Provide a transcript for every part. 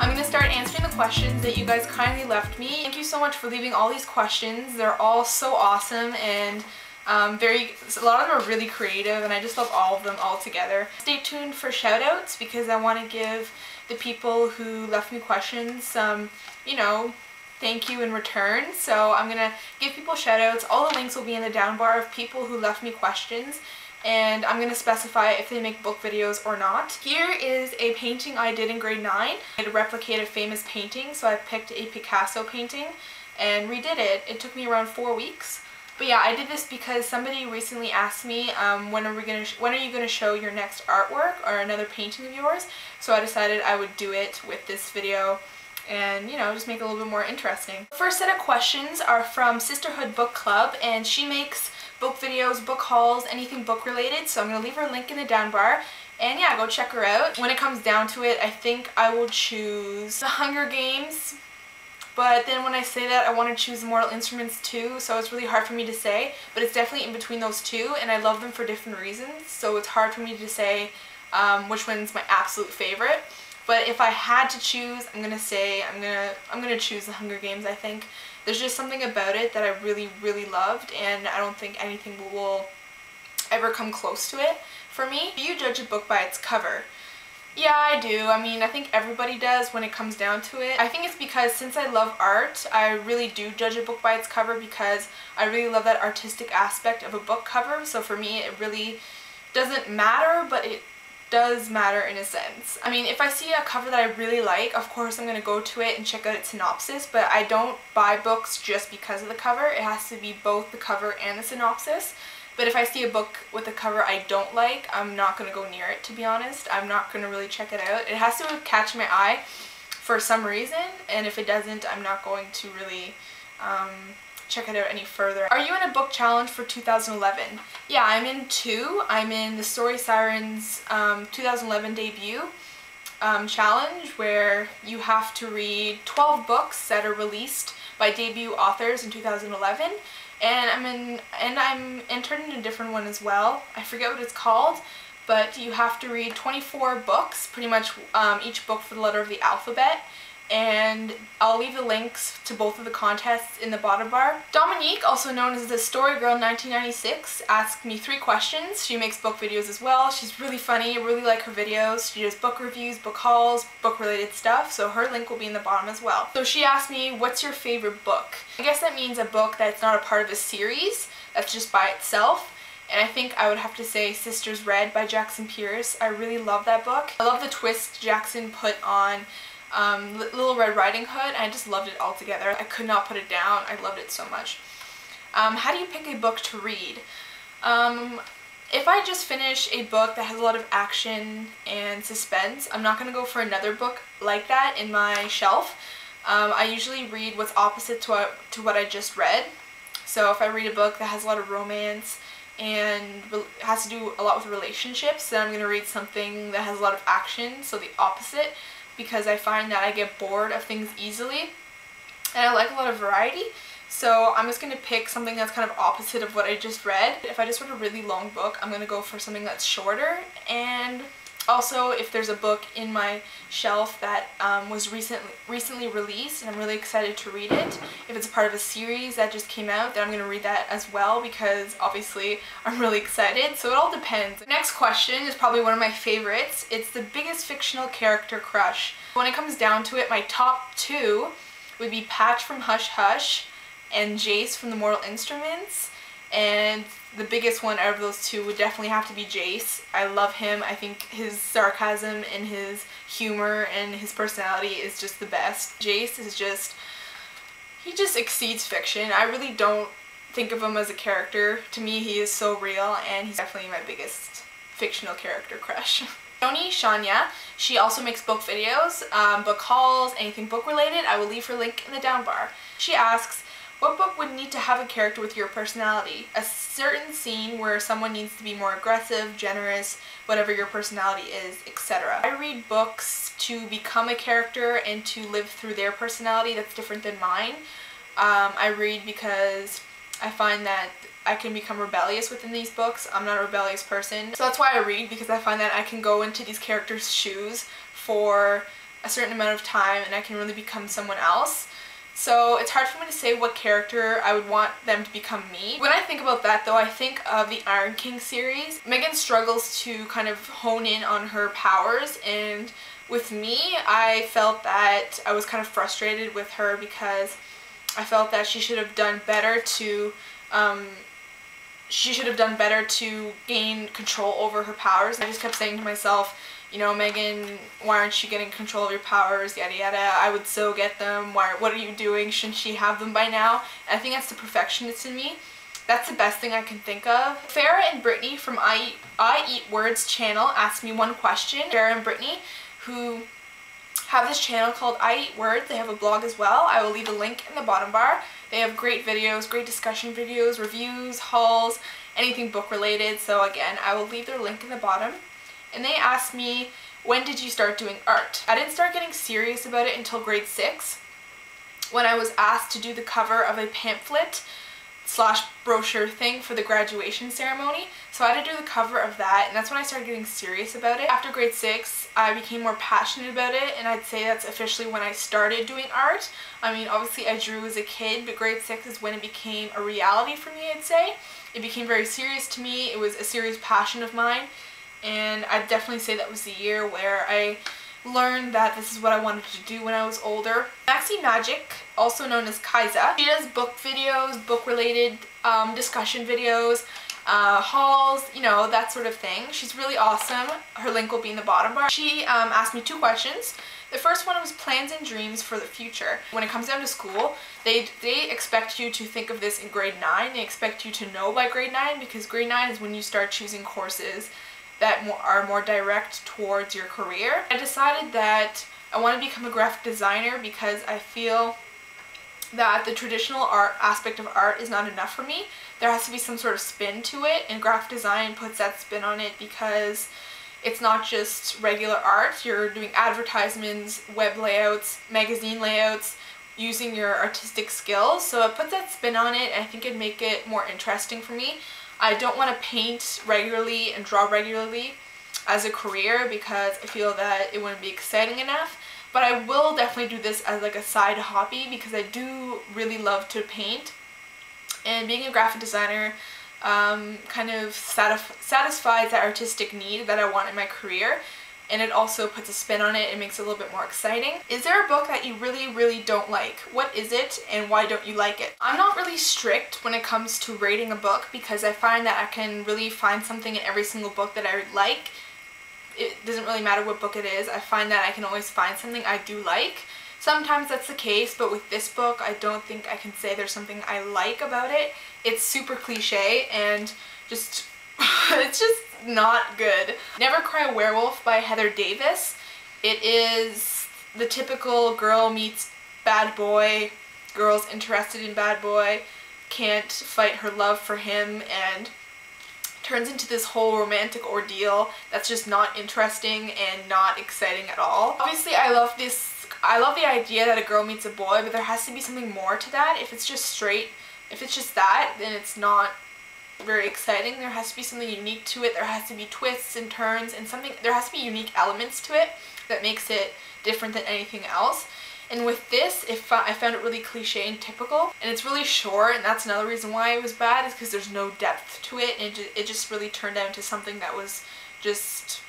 I'm going to start answering the questions that you guys kindly left me. Thank you so much for leaving all these questions. They're all so awesome and um, very, a lot of them are really creative and I just love all of them all together. Stay tuned for shoutouts because I want to give the people who left me questions some, you know, thank you in return. So I'm going to give people shoutouts. All the links will be in the down bar of people who left me questions and I'm going to specify if they make book videos or not. Here is a painting I did in grade 9. I replicate a famous painting so I picked a Picasso painting and redid it. It took me around four weeks. But yeah, I did this because somebody recently asked me um, when are we gonna when are you gonna show your next artwork or another painting of yours. So I decided I would do it with this video and you know just make it a little bit more interesting. The first set of questions are from Sisterhood Book Club and she makes book videos, book hauls, anything book related. So I'm gonna leave her link in the down bar. And yeah, go check her out. When it comes down to it, I think I will choose The Hunger Games but then when I say that, I want to choose Mortal Instruments too, so it's really hard for me to say. But it's definitely in between those two, and I love them for different reasons. So it's hard for me to say um, which one's my absolute favorite. But if I had to choose, I'm gonna say I'm gonna I'm gonna choose The Hunger Games. I think there's just something about it that I really really loved, and I don't think anything will ever come close to it for me. Do you judge a book by its cover? Yeah, I do. I mean, I think everybody does when it comes down to it. I think it's because since I love art, I really do judge a book by its cover because I really love that artistic aspect of a book cover. So for me, it really doesn't matter, but it does matter in a sense. I mean, if I see a cover that I really like, of course I'm going to go to it and check out its synopsis, but I don't buy books just because of the cover. It has to be both the cover and the synopsis. But if I see a book with a cover I don't like, I'm not going to go near it to be honest. I'm not going to really check it out. It has to catch my eye for some reason and if it doesn't I'm not going to really um, check it out any further. Are you in a book challenge for 2011? Yeah, I'm in two. I'm in the Story Sirens um, 2011 debut um, challenge where you have to read 12 books that are released by debut authors in 2011 and I'm in and I'm entered in a different one as well. I forget what it's called, but you have to read 24 books, pretty much um, each book for the letter of the alphabet, and I'll leave the links to both of the contests in the bottom bar. Dominique, also known as the Story Girl 1996, asked me three questions. She makes book videos as well. She's really funny. I really like her videos. She does book reviews, book hauls, book related stuff, so her link will be in the bottom as well. So she asked me, what's your favorite book? I guess that means a book that's not a part of a series, that's just by itself. And I think I would have to say Sisters Red by Jackson Pearce. I really love that book. I love the twist Jackson put on um, Little Red Riding Hood, and I just loved it all together. I could not put it down. I loved it so much. Um, how do you pick a book to read? Um, if I just finish a book that has a lot of action and suspense, I'm not going to go for another book like that in my shelf. Um, I usually read what's opposite to what, to what I just read. So if I read a book that has a lot of romance and has to do a lot with relationships, then I'm going to read something that has a lot of action, so the opposite because I find that I get bored of things easily and I like a lot of variety. So I'm just going to pick something that's kind of opposite of what I just read. If I just read a really long book, I'm going to go for something that's shorter and also, if there's a book in my shelf that um, was recently recently released and I'm really excited to read it, if it's a part of a series that just came out, then I'm going to read that as well because obviously I'm really excited. So it all depends. Next question is probably one of my favorites. It's the biggest fictional character crush. When it comes down to it, my top two would be Patch from Hush Hush and Jace from the Mortal Instruments. And the biggest one out of those two would definitely have to be Jace. I love him. I think his sarcasm and his humor and his personality is just the best. Jace is just, he just exceeds fiction. I really don't think of him as a character. To me, he is so real and he's definitely my biggest fictional character crush. Shonie Shanya, she also makes book videos, um, book hauls, anything book related. I will leave her link in the down bar. She asks, what book would need to have a character with your personality? A certain scene where someone needs to be more aggressive, generous, whatever your personality is, etc. I read books to become a character and to live through their personality that's different than mine. Um, I read because I find that I can become rebellious within these books. I'm not a rebellious person. So that's why I read because I find that I can go into these characters' shoes for a certain amount of time and I can really become someone else. So it's hard for me to say what character I would want them to become me. When I think about that though, I think of the Iron King series. Meghan struggles to kind of hone in on her powers and with me, I felt that I was kind of frustrated with her because I felt that she should have done better to um, she should have done better to gain control over her powers. I just kept saying to myself, you know, Meghan, why aren't you getting control of your powers, yada yada, I would so get them, why, what are you doing, shouldn't she have them by now? And I think that's the perfectionist in me. That's the best thing I can think of. Farrah and Britney from I Eat, I Eat Words channel asked me one question. Farrah and Britney, who have this channel called I Eat Words. They have a blog as well. I will leave a link in the bottom bar. They have great videos, great discussion videos, reviews, hauls, anything book related. So again, I will leave their link in the bottom and they asked me, when did you start doing art? I didn't start getting serious about it until grade 6 when I was asked to do the cover of a pamphlet slash brochure thing for the graduation ceremony. So I had to do the cover of that and that's when I started getting serious about it. After grade 6 I became more passionate about it and I'd say that's officially when I started doing art. I mean obviously I drew as a kid but grade 6 is when it became a reality for me I'd say. It became very serious to me. It was a serious passion of mine and I'd definitely say that was the year where I learned that this is what I wanted to do when I was older. Maxi Magic, also known as Kaisa, she does book videos, book related um, discussion videos, uh, hauls, you know, that sort of thing. She's really awesome. Her link will be in the bottom bar. She um, asked me two questions. The first one was plans and dreams for the future. When it comes down to school, they, they expect you to think of this in grade 9. They expect you to know by grade 9 because grade 9 is when you start choosing courses that are more direct towards your career. I decided that I want to become a graphic designer because I feel that the traditional art aspect of art is not enough for me. There has to be some sort of spin to it and graphic design puts that spin on it because it's not just regular art. You're doing advertisements, web layouts, magazine layouts, using your artistic skills. So it puts that spin on it I think it'd make it more interesting for me. I don't want to paint regularly and draw regularly as a career because I feel that it wouldn't be exciting enough. But I will definitely do this as like a side hobby because I do really love to paint. And being a graphic designer um, kind of satisf satisfies that artistic need that I want in my career and it also puts a spin on it and makes it a little bit more exciting. Is there a book that you really, really don't like? What is it and why don't you like it? I'm not really strict when it comes to rating a book because I find that I can really find something in every single book that I like. It doesn't really matter what book it is. I find that I can always find something I do like. Sometimes that's the case, but with this book, I don't think I can say there's something I like about it. It's super cliche and just, it's just not good. Never Cry Werewolf by Heather Davis. It is the typical girl meets bad boy, girl's interested in bad boy, can't fight her love for him, and turns into this whole romantic ordeal that's just not interesting and not exciting at all. Obviously I love this, I love the idea that a girl meets a boy, but there has to be something more to that. If it's just straight, if it's just that, then it's not very exciting. There has to be something unique to it. There has to be twists and turns and something, there has to be unique elements to it that makes it different than anything else. And with this, if I found it really cliche and typical, and it's really short, and that's another reason why it was bad, is because there's no depth to it, and it just really turned out into something that was just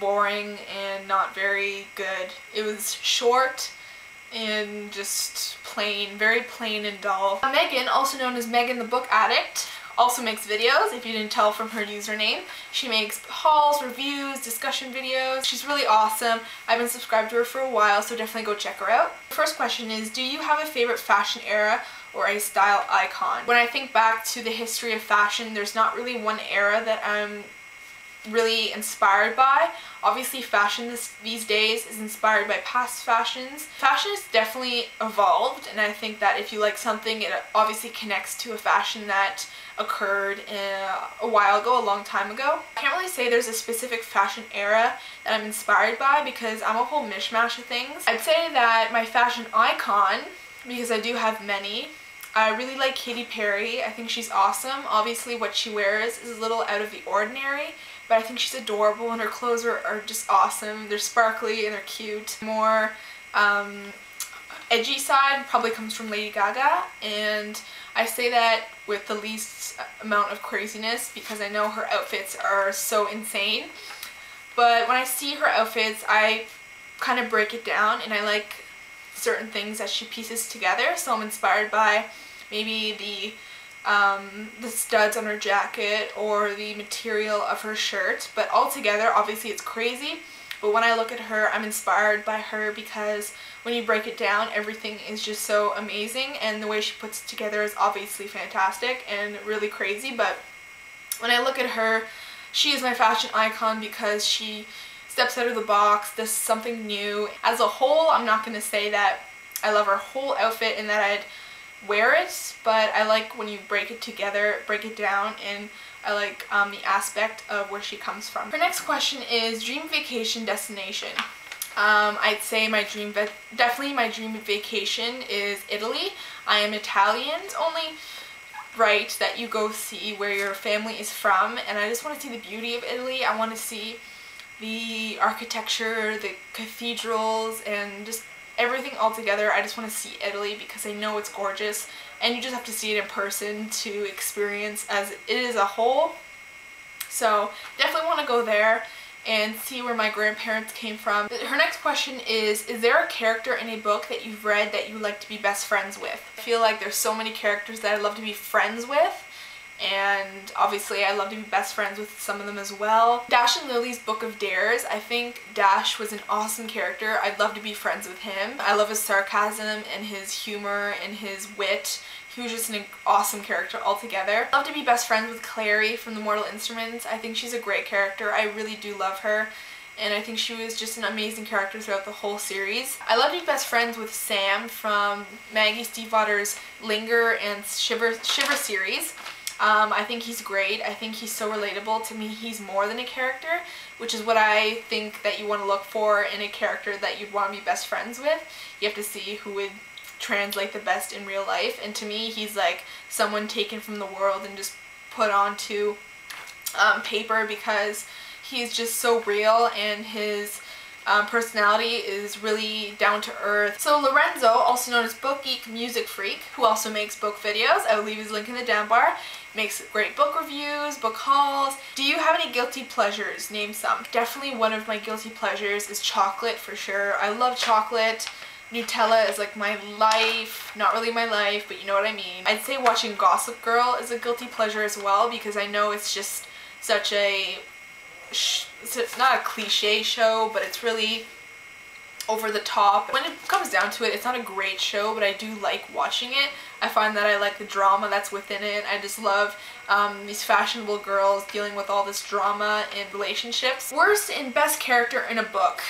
boring and not very good. It was short and just plain, very plain and dull. Meaghan, also known as Meaghan the Book Addict, also makes videos, if you didn't tell from her username. She makes hauls, reviews, discussion videos. She's really awesome. I've been subscribed to her for a while, so definitely go check her out. First question is, do you have a favorite fashion era or a style icon? When I think back to the history of fashion, there's not really one era that I'm really inspired by. Obviously fashion this, these days is inspired by past fashions. Fashion has definitely evolved and I think that if you like something it obviously connects to a fashion that occurred a while ago, a long time ago. I can't really say there's a specific fashion era that I'm inspired by because I'm a whole mishmash of things. I'd say that my fashion icon, because I do have many, I really like Katy Perry. I think she's awesome. Obviously what she wears is a little out of the ordinary, but I think she's adorable and her clothes are, are just awesome. They're sparkly and they're cute. More um, edgy side probably comes from Lady Gaga and I say that with the least amount of craziness because I know her outfits are so insane. But when I see her outfits, I kind of break it down and I like certain things that she pieces together. So I'm inspired by maybe the um, the studs on her jacket or the material of her shirt. But altogether, obviously it's crazy. But when I look at her, I'm inspired by her because when you break it down, everything is just so amazing and the way she puts it together is obviously fantastic and really crazy. But when I look at her, she is my fashion icon because she steps out of the box, does something new. As a whole, I'm not going to say that I love her whole outfit and that I'd wear it, but I like when you break it together, break it down, and I like um, the aspect of where she comes from. Her next question is dream vacation destination. Um, I'd say my dream, definitely my dream vacation is Italy. I am Italian. Only right that you go see where your family is from and I just want to see the beauty of Italy. I want to see the architecture, the cathedrals, and just everything all together. I just want to see Italy because I know it's gorgeous and you just have to see it in person to experience as it is a whole. So definitely want to go there and see where my grandparents came from. Her next question is, is there a character in a book that you've read that you like to be best friends with? I feel like there's so many characters that I'd love to be friends with and obviously I love to be best friends with some of them as well. Dash and Lily's Book of Dares, I think Dash was an awesome character. I'd love to be friends with him. I love his sarcasm and his humor and his wit. He was just an awesome character altogether. I'd love to be best friends with Clary from The Mortal Instruments. I think she's a great character. I really do love her and I think she was just an amazing character throughout the whole series. I love to be best friends with Sam from Maggie Stiefvater's Linger and Shiver, Shiver series. Um, I think he's great. I think he's so relatable. To me, he's more than a character, which is what I think that you want to look for in a character that you'd want to be best friends with. You have to see who would translate the best in real life. And to me, he's like someone taken from the world and just put onto um, paper because he's just so real and his um, personality is really down to earth. So Lorenzo, also known as Book Geek Music Freak, who also makes book videos, I will leave his link in the down bar, makes great book reviews, book hauls. Do you have any guilty pleasures? Name some. Definitely one of my guilty pleasures is chocolate for sure. I love chocolate. Nutella is like my life, not really my life, but you know what I mean. I'd say watching Gossip Girl is a guilty pleasure as well because I know it's just such a it's not a cliche show, but it's really over the top. When it comes down to it, it's not a great show, but I do like watching it. I find that I like the drama that's within it. I just love um, these fashionable girls dealing with all this drama in relationships. Worst and best character in a book.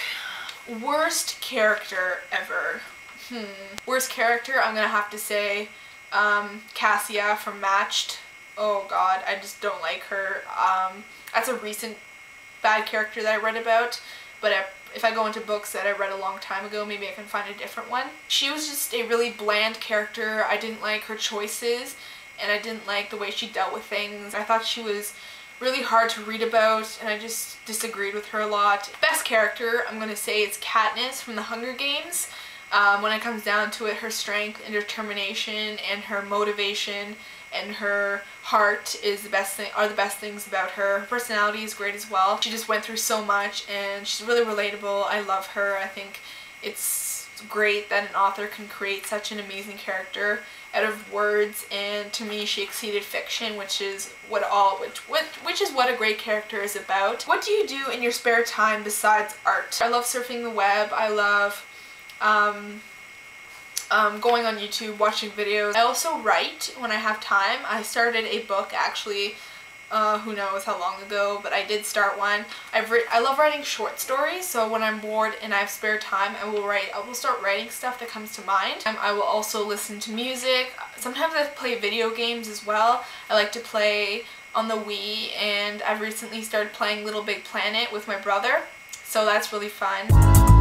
Worst character ever. Hmm. Worst character, I'm gonna have to say um, Cassia from Matched. Oh god, I just don't like her. Um, that's a recent bad character that I read about, but if I go into books that I read a long time ago, maybe I can find a different one. She was just a really bland character. I didn't like her choices, and I didn't like the way she dealt with things. I thought she was really hard to read about, and I just disagreed with her a lot. Best character, I'm going to say, is Katniss from The Hunger Games. Um, when it comes down to it, her strength and determination and her motivation and her heart is the best thing are the best things about her. Her personality is great as well. She just went through so much and she's really relatable. I love her. I think it's great that an author can create such an amazing character out of words and to me she exceeded fiction which is what all which, which which is what a great character is about. What do you do in your spare time besides art? I love surfing the web. I love um, um, going on YouTube, watching videos. I also write when I have time. I started a book actually, uh, who knows how long ago, but I did start one. I've I love writing short stories, so when I'm bored and I have spare time, I will write. I will start writing stuff that comes to mind. Um, I will also listen to music. Sometimes I play video games as well. I like to play on the Wii, and I've recently started playing Little Big Planet with my brother, so that's really fun.